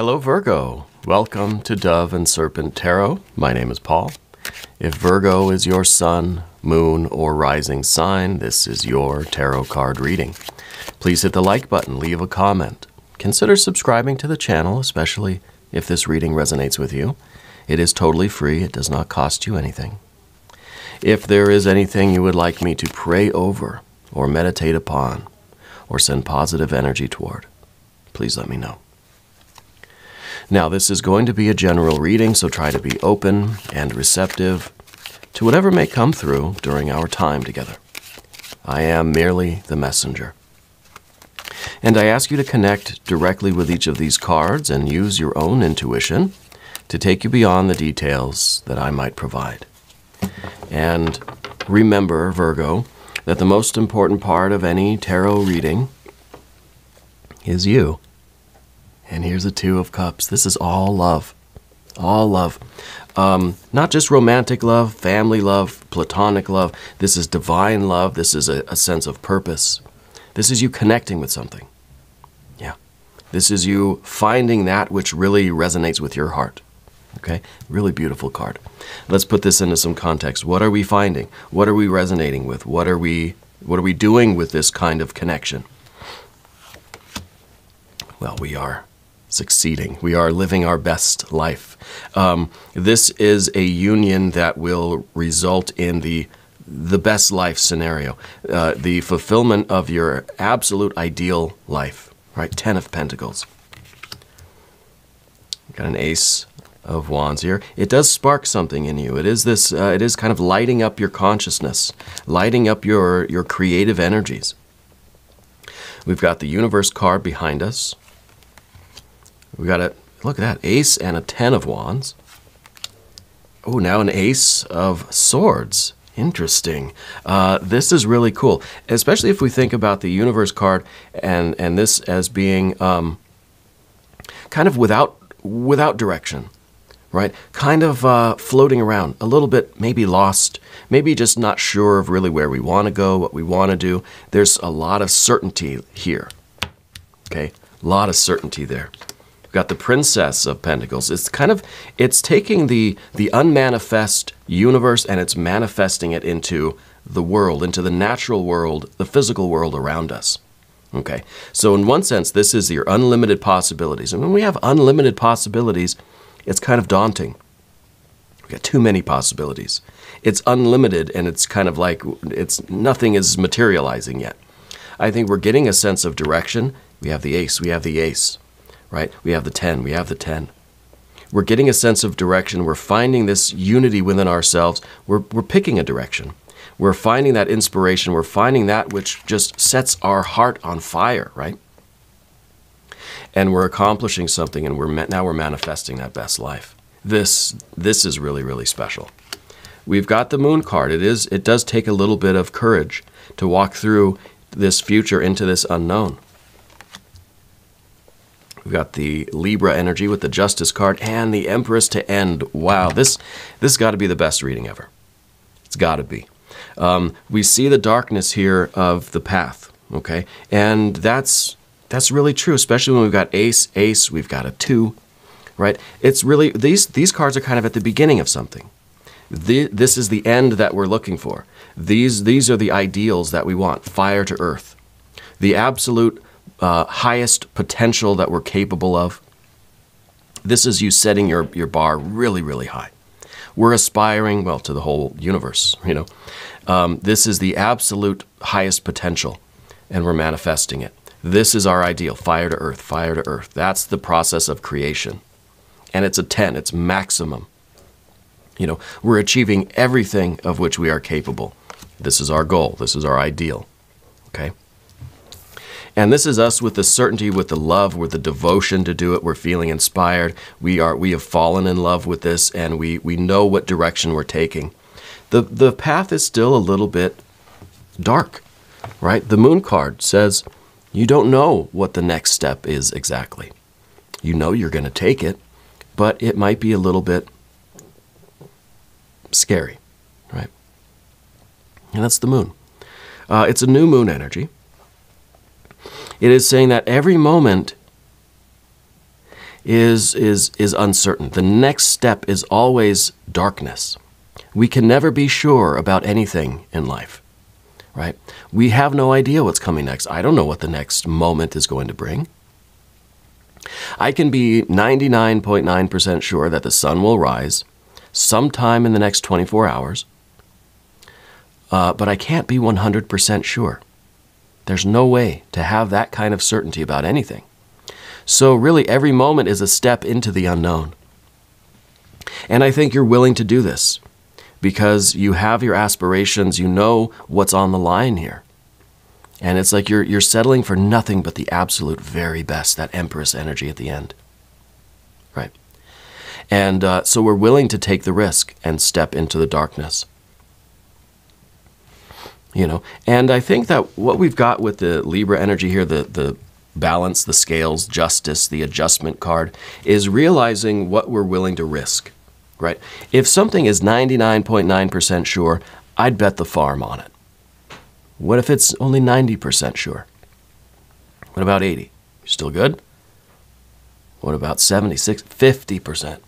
Hello, Virgo. Welcome to Dove and Serpent Tarot. My name is Paul. If Virgo is your sun, moon, or rising sign, this is your tarot card reading. Please hit the like button, leave a comment. Consider subscribing to the channel, especially if this reading resonates with you. It is totally free, it does not cost you anything. If there is anything you would like me to pray over, or meditate upon, or send positive energy toward, please let me know. Now, this is going to be a general reading, so try to be open and receptive to whatever may come through during our time together. I am merely the messenger. And I ask you to connect directly with each of these cards and use your own intuition to take you beyond the details that I might provide. And remember, Virgo, that the most important part of any tarot reading is you. And here's a Two of Cups. This is all love. All love. Um, not just romantic love, family love, platonic love. This is divine love. This is a, a sense of purpose. This is you connecting with something. Yeah. This is you finding that which really resonates with your heart. Okay? Really beautiful card. Let's put this into some context. What are we finding? What are we resonating with? What are we what are we doing with this kind of connection? Well, we are succeeding. We are living our best life. Um, this is a union that will result in the the best life scenario, uh, the fulfillment of your absolute ideal life. Right, Ten of Pentacles. Got an Ace of Wands here. It does spark something in you. It is this. Uh, it is kind of lighting up your consciousness, lighting up your your creative energies. We've got the Universe card behind us. We got a look at that ace and a ten of wands. Oh, now an ace of swords. Interesting. Uh, this is really cool, especially if we think about the universe card and and this as being um, kind of without without direction, right? Kind of uh, floating around, a little bit, maybe lost, maybe just not sure of really where we want to go, what we want to do. There's a lot of certainty here. Okay, a lot of certainty there. We've got the Princess of Pentacles. It's kind of it's taking the the unmanifest universe and it's manifesting it into the world, into the natural world, the physical world around us. Okay. So in one sense, this is your unlimited possibilities. And when we have unlimited possibilities, it's kind of daunting. We've got too many possibilities. It's unlimited and it's kind of like it's nothing is materializing yet. I think we're getting a sense of direction. We have the ace, we have the ace right? We have the 10, we have the 10. We're getting a sense of direction. We're finding this unity within ourselves. We're, we're picking a direction. We're finding that inspiration. We're finding that which just sets our heart on fire, right? And we're accomplishing something, and we're now we're manifesting that best life. This this is really really special. We've got the moon card. It is it does take a little bit of courage to walk through this future into this unknown. We've got the Libra energy with the Justice card and the Empress to end. Wow, this this got to be the best reading ever. It's got to be. Um, we see the darkness here of the path, okay, and that's that's really true, especially when we've got Ace, Ace. We've got a two, right? It's really these these cards are kind of at the beginning of something. The, this is the end that we're looking for. These these are the ideals that we want. Fire to earth, the absolute uh, highest potential that we're capable of. This is you setting your, your bar really, really high. We're aspiring, well, to the whole universe, you know. Um, this is the absolute highest potential, and we're manifesting it. This is our ideal fire to earth, fire to earth. That's the process of creation. And it's a 10, it's maximum. You know, we're achieving everything of which we are capable. This is our goal, this is our ideal. Okay? And this is us with the certainty, with the love, with the devotion to do it. We're feeling inspired. We are we have fallen in love with this and we, we know what direction we're taking. The the path is still a little bit dark, right? The moon card says you don't know what the next step is exactly. You know you're going to take it, but it might be a little bit scary, right? And that's the moon. Uh, it's a new moon energy. It is saying that every moment is, is, is uncertain. The next step is always darkness. We can never be sure about anything in life, right? We have no idea what's coming next. I don't know what the next moment is going to bring. I can be 99.9% sure that the sun will rise sometime in the next 24 hours, uh, but I can't be 100% sure. There's no way to have that kind of certainty about anything. So, really, every moment is a step into the unknown. And I think you're willing to do this because you have your aspirations, you know what's on the line here. And it's like you're, you're settling for nothing but the absolute very best, that Empress energy at the end. Right? And uh, so we're willing to take the risk and step into the darkness. You know, and I think that what we've got with the Libra energy here, the, the balance, the scales, justice, the adjustment card, is realizing what we're willing to risk. Right? If something is 99.9% sure, I'd bet the farm on it. What if it's only 90% sure? What about 80? Still good? What about 76, 50%?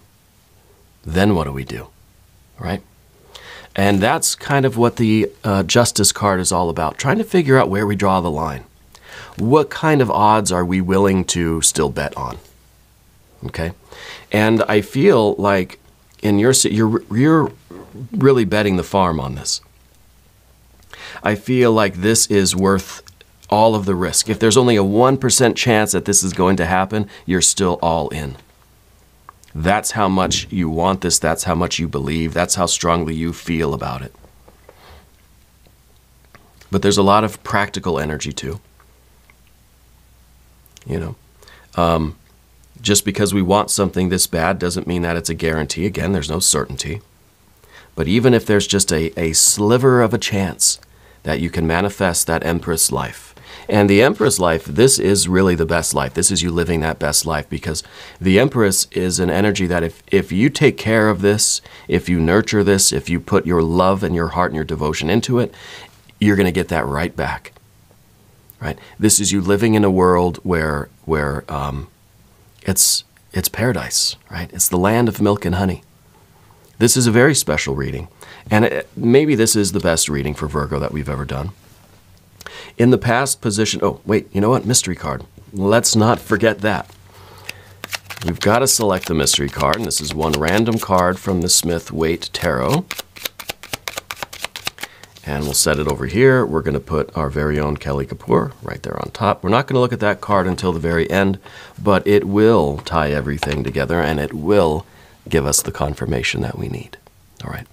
Then what do we do? Right? And that's kind of what the uh, justice card is all about, trying to figure out where we draw the line. What kind of odds are we willing to still bet on? Okay? And I feel like in your you're you're really betting the farm on this. I feel like this is worth all of the risk. If there's only a 1% chance that this is going to happen, you're still all in. That's how much you want this, that's how much you believe, that's how strongly you feel about it. But there's a lot of practical energy too. You know, um, just because we want something this bad doesn't mean that it's a guarantee. Again, there's no certainty. But even if there's just a, a sliver of a chance that you can manifest that Empress life. And the Empress life, this is really the best life. This is you living that best life because the Empress is an energy that if, if you take care of this, if you nurture this, if you put your love and your heart and your devotion into it, you're going to get that right back. Right? This is you living in a world where, where um, it's, it's paradise, right? It's the land of milk and honey. This is a very special reading. And it, maybe this is the best reading for Virgo that we've ever done. In the past position, oh, wait, you know what? Mystery card. Let's not forget that. We've got to select the mystery card, and this is one random card from the Smith Waite Tarot. And we'll set it over here. We're going to put our very own Kelly Kapoor right there on top. We're not going to look at that card until the very end, but it will tie everything together and it will give us the confirmation that we need. All right.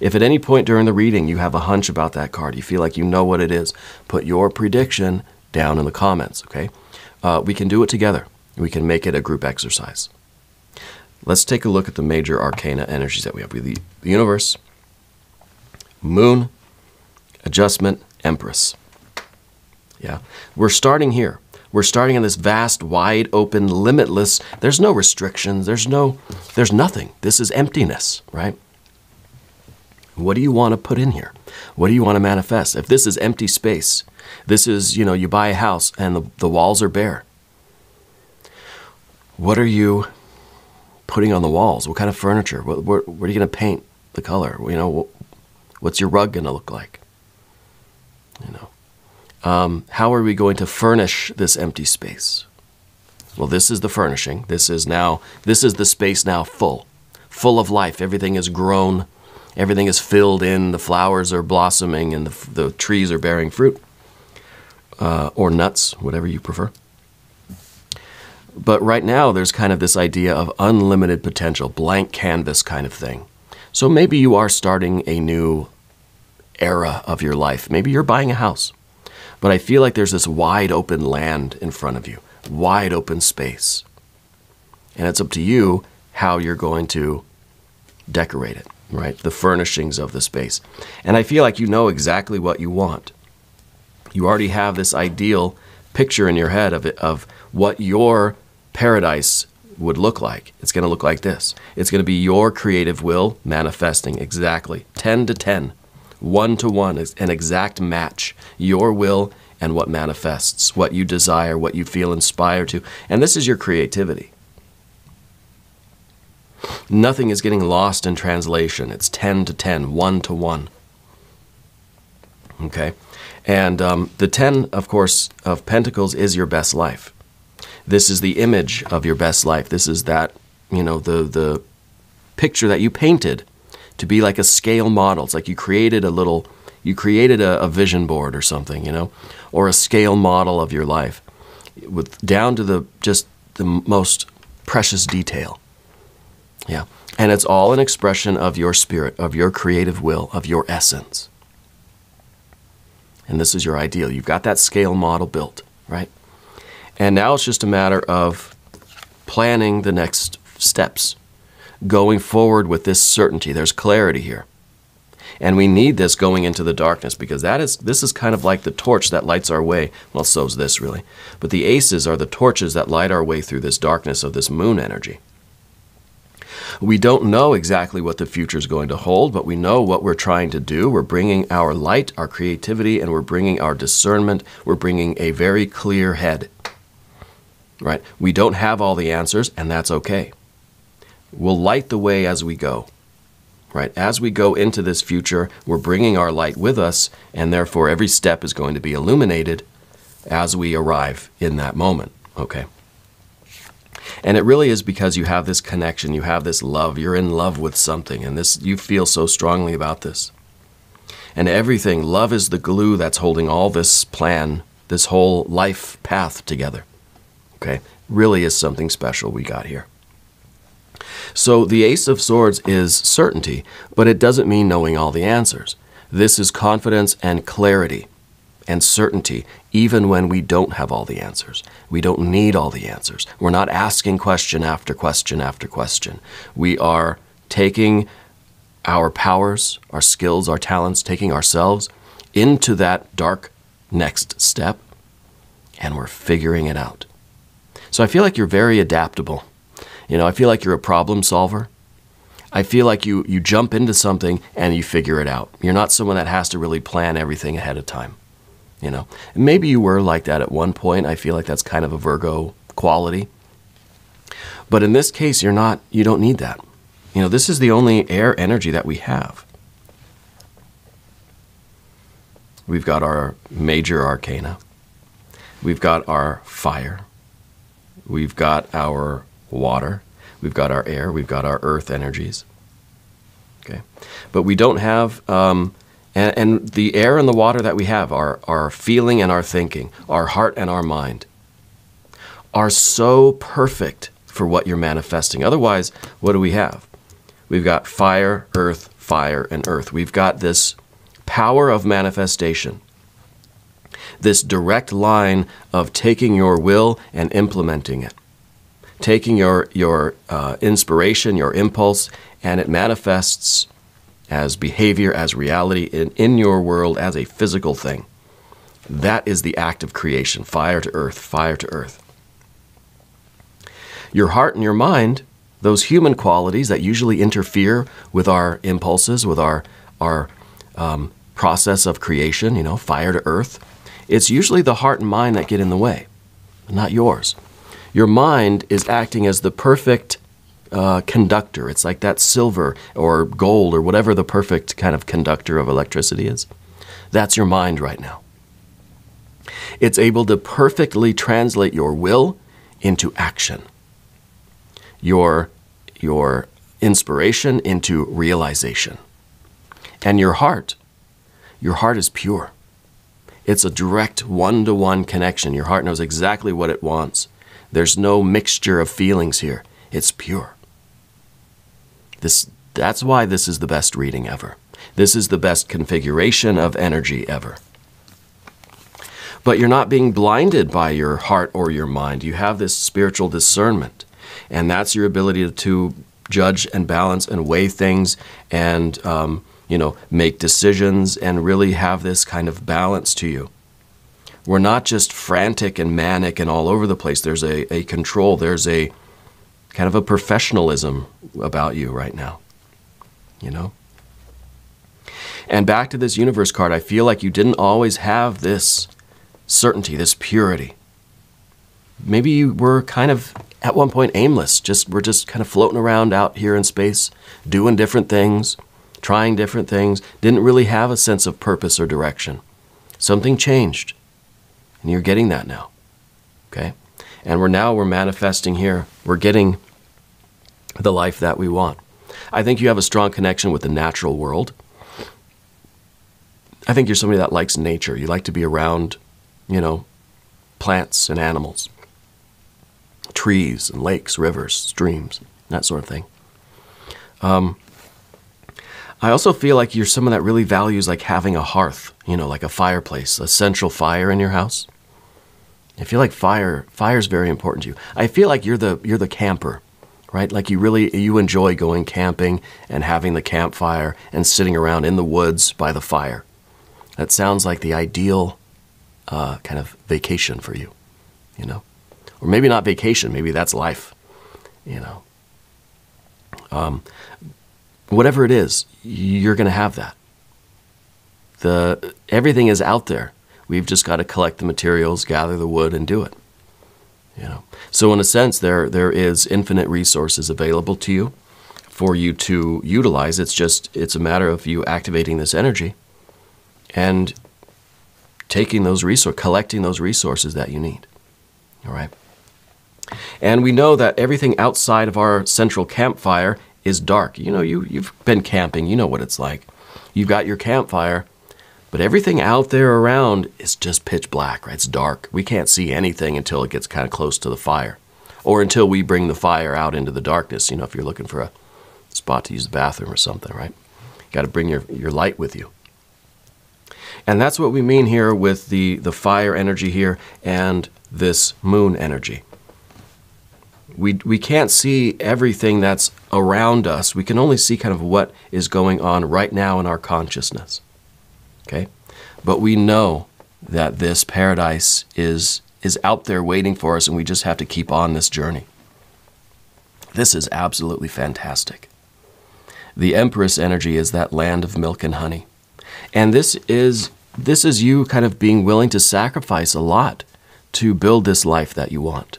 If at any point during the reading you have a hunch about that card, you feel like you know what it is, put your prediction down in the comments, okay? Uh, we can do it together. We can make it a group exercise. Let's take a look at the major arcana energies that we have. We have the universe, moon, adjustment, empress. Yeah, we're starting here. We're starting in this vast, wide open, limitless. There's no restrictions. There's no, there's nothing. This is emptiness, right? What do you want to put in here? What do you want to manifest? If this is empty space, this is, you know, you buy a house and the, the walls are bare. What are you putting on the walls? What kind of furniture? What, what, what are you going to paint the color? You know, what, what's your rug going to look like? You know, um, how are we going to furnish this empty space? Well, this is the furnishing. This is now, this is the space now full, full of life. Everything is grown everything is filled in, the flowers are blossoming, and the, the trees are bearing fruit uh, or nuts, whatever you prefer. But right now, there's kind of this idea of unlimited potential, blank canvas kind of thing. So maybe you are starting a new era of your life. Maybe you're buying a house. But I feel like there's this wide open land in front of you, wide open space. And it's up to you how you're going to decorate it right? The furnishings of the space. And I feel like you know exactly what you want. You already have this ideal picture in your head of it, of what your paradise would look like. It's going to look like this. It's going to be your creative will manifesting exactly 10 to 10, 1 to 1, an exact match. Your will and what manifests, what you desire, what you feel inspired to. And this is your creativity. Nothing is getting lost in translation. It's 10 to 10, 1 to 1. Okay? And um, the 10, of course, of Pentacles is your best life. This is the image of your best life. This is that, you know, the, the picture that you painted to be like a scale model. It's like you created a little, you created a, a vision board or something, you know, or a scale model of your life with down to the just the most precious detail. Yeah. And it's all an expression of your spirit, of your creative will, of your essence. And this is your ideal. You've got that scale model built, right? And now it's just a matter of planning the next steps, going forward with this certainty. There's clarity here. And we need this going into the darkness because that is this is kind of like the torch that lights our way. Well, so's this really. But the aces are the torches that light our way through this darkness of this moon energy. We don't know exactly what the future is going to hold, but we know what we're trying to do. We're bringing our light, our creativity, and we're bringing our discernment. We're bringing a very clear head. Right? We don't have all the answers, and that's okay. We'll light the way as we go. Right? As we go into this future, we're bringing our light with us, and therefore every step is going to be illuminated as we arrive in that moment. Okay? And it really is because you have this connection, you have this love, you're in love with something, and this you feel so strongly about this. And everything, love is the glue that's holding all this plan, this whole life path together. Okay? Really is something special we got here. So the Ace of Swords is certainty, but it doesn't mean knowing all the answers. This is confidence and clarity and certainty, even when we don't have all the answers. We don't need all the answers. We're not asking question after question after question. We are taking our powers, our skills, our talents, taking ourselves into that dark next step, and we're figuring it out. So I feel like you're very adaptable. You know, I feel like you're a problem solver. I feel like you, you jump into something and you figure it out. You're not someone that has to really plan everything ahead of time. You know, maybe you were like that at one point. I feel like that's kind of a Virgo quality. But in this case, you're not, you don't need that. You know, this is the only air energy that we have. We've got our major arcana. We've got our fire. We've got our water. We've got our air. We've got our earth energies. Okay. But we don't have um, and, and the air and the water that we have, our, our feeling and our thinking, our heart and our mind, are so perfect for what you're manifesting. Otherwise, what do we have? We've got fire, earth, fire, and earth. We've got this power of manifestation, this direct line of taking your will and implementing it, taking your, your uh, inspiration, your impulse, and it manifests as behavior, as reality in, in your world, as a physical thing. That is the act of creation fire to earth, fire to earth. Your heart and your mind, those human qualities that usually interfere with our impulses, with our, our um, process of creation, you know, fire to earth, it's usually the heart and mind that get in the way, not yours. Your mind is acting as the perfect uh, conductor. It's like that silver or gold or whatever the perfect kind of conductor of electricity is. That's your mind right now. It's able to perfectly translate your will into action, your, your inspiration into realization. And your heart, your heart is pure. It's a direct one to one connection. Your heart knows exactly what it wants. There's no mixture of feelings here. It's pure. This, that's why this is the best reading ever. This is the best configuration of energy ever. But you're not being blinded by your heart or your mind. You have this spiritual discernment, and that's your ability to judge and balance and weigh things and um, you know make decisions and really have this kind of balance to you. We're not just frantic and manic and all over the place. There's a, a control. There's a kind of a professionalism about you right now. You know? And back to this universe card, I feel like you didn't always have this certainty, this purity. Maybe you were kind of at one point aimless. Just we're just kind of floating around out here in space, doing different things, trying different things. Didn't really have a sense of purpose or direction. Something changed, and you're getting that now. Okay, and we're now we're manifesting here. We're getting the life that we want. I think you have a strong connection with the natural world. I think you're somebody that likes nature. You like to be around, you know, plants and animals, trees and lakes, rivers, streams, that sort of thing. Um, I also feel like you're someone that really values like having a hearth, you know, like a fireplace, a central fire in your house. I feel like fire fire is very important to you. I feel like you're the you're the camper, right? Like you really you enjoy going camping and having the campfire and sitting around in the woods by the fire. That sounds like the ideal uh, kind of vacation for you, you know, or maybe not vacation. Maybe that's life, you know. Um, whatever it is, you're going to have that. The everything is out there. We've just got to collect the materials, gather the wood, and do it. You know. So in a sense, there there is infinite resources available to you for you to utilize. It's just it's a matter of you activating this energy and taking those resources, collecting those resources that you need. All right. And we know that everything outside of our central campfire is dark. You know, you, you've been camping, you know what it's like. You've got your campfire, but everything out there around is just pitch black, right? It's dark. We can't see anything until it gets kind of close to the fire or until we bring the fire out into the darkness. You know, if you're looking for a spot to use the bathroom or something, right? You got to bring your, your light with you. And that's what we mean here with the, the fire energy here and this moon energy. We, we can't see everything that's around us. We can only see kind of what is going on right now in our consciousness. Okay? But we know that this paradise is, is out there waiting for us, and we just have to keep on this journey. This is absolutely fantastic. The Empress energy is that land of milk and honey. And this is this is you kind of being willing to sacrifice a lot to build this life that you want.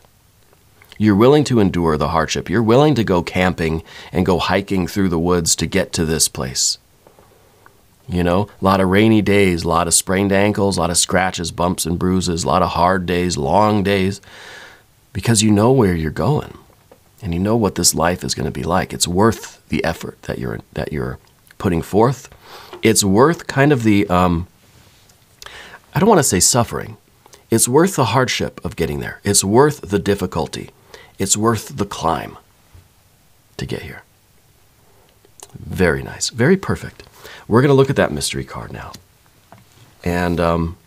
You're willing to endure the hardship. You're willing to go camping and go hiking through the woods to get to this place. You know, a lot of rainy days, a lot of sprained ankles, a lot of scratches, bumps, and bruises, a lot of hard days, long days, because you know where you're going and you know what this life is going to be like. It's worth the effort that you're, that you're putting forth it's worth kind of the, um, I don't want to say suffering. It's worth the hardship of getting there. It's worth the difficulty. It's worth the climb to get here. Very nice. Very perfect. We're going to look at that mystery card now. And um,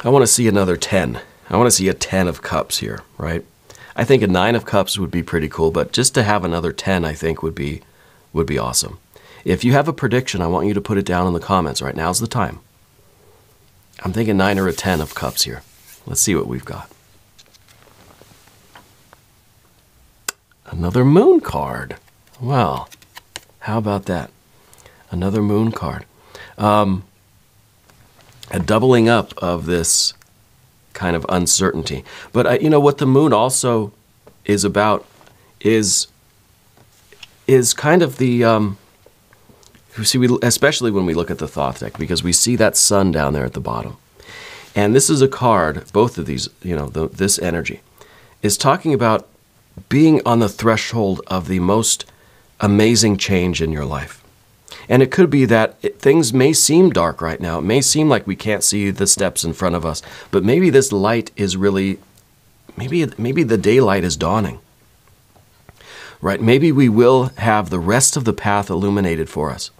I want to see another 10. I want to see a 10 of cups here, right? I think a 9 of cups would be pretty cool, but just to have another 10, I think, would be would be awesome. If you have a prediction, I want you to put it down in the comments. Right now's the time. I'm thinking 9 or a 10 of cups here. Let's see what we've got. Another moon card. Well, how about that? Another moon card. Um, a doubling up of this kind of uncertainty. But I, you know what the moon also is about is is kind of the um, see we especially when we look at the Thoth deck because we see that sun down there at the bottom, and this is a card. Both of these, you know, the, this energy is talking about being on the threshold of the most amazing change in your life. And it could be that it, things may seem dark right now. It may seem like we can't see the steps in front of us, but maybe this light is really, maybe maybe the daylight is dawning right? Maybe we will have the rest of the path illuminated for us.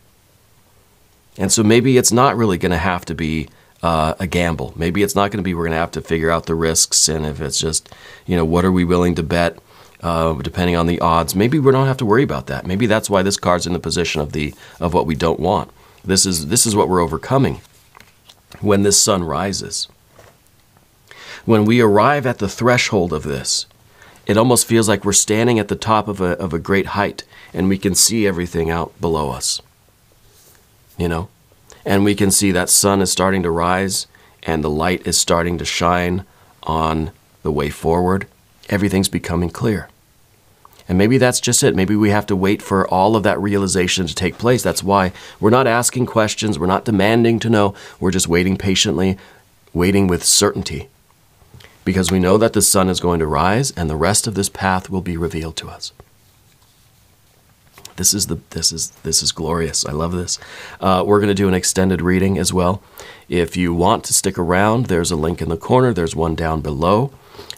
And so maybe it's not really going to have to be uh, a gamble. Maybe it's not going to be we're going to have to figure out the risks and if it's just, you know, what are we willing to bet uh, depending on the odds. Maybe we don't have to worry about that. Maybe that's why this card's in the position of the of what we don't want. This is this is what we're overcoming when this sun rises. When we arrive at the threshold of this, it almost feels like we're standing at the top of a, of a great height and we can see everything out below us. You know? And we can see that sun is starting to rise and the light is starting to shine on the way forward. Everything's becoming clear. And maybe that's just it. Maybe we have to wait for all of that realization to take place. That's why we're not asking questions, we're not demanding to know, we're just waiting patiently, waiting with certainty. Because we know that the sun is going to rise and the rest of this path will be revealed to us. This is the this is this is glorious. I love this. Uh, we're going to do an extended reading as well. If you want to stick around, there's a link in the corner. There's one down below.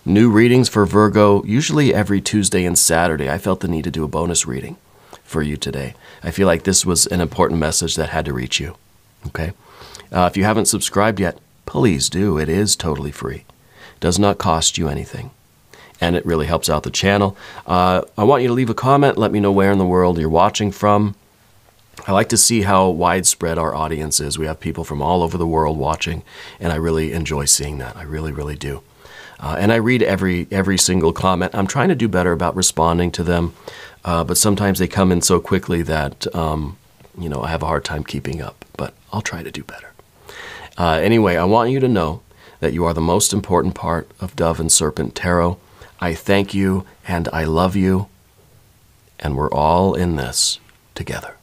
New readings for Virgo, usually every Tuesday and Saturday. I felt the need to do a bonus reading for you today. I feel like this was an important message that had to reach you. Okay? Uh, if you haven't subscribed yet, please do. It is totally free, it does not cost you anything. And it really helps out the channel. Uh, I want you to leave a comment. Let me know where in the world you're watching from. I like to see how widespread our audience is. We have people from all over the world watching, and I really enjoy seeing that. I really, really do. Uh, and I read every every single comment. I'm trying to do better about responding to them, uh, but sometimes they come in so quickly that um, you know I have a hard time keeping up. But I'll try to do better. Uh, anyway, I want you to know that you are the most important part of Dove and Serpent Tarot. I thank you and I love you, and we're all in this together.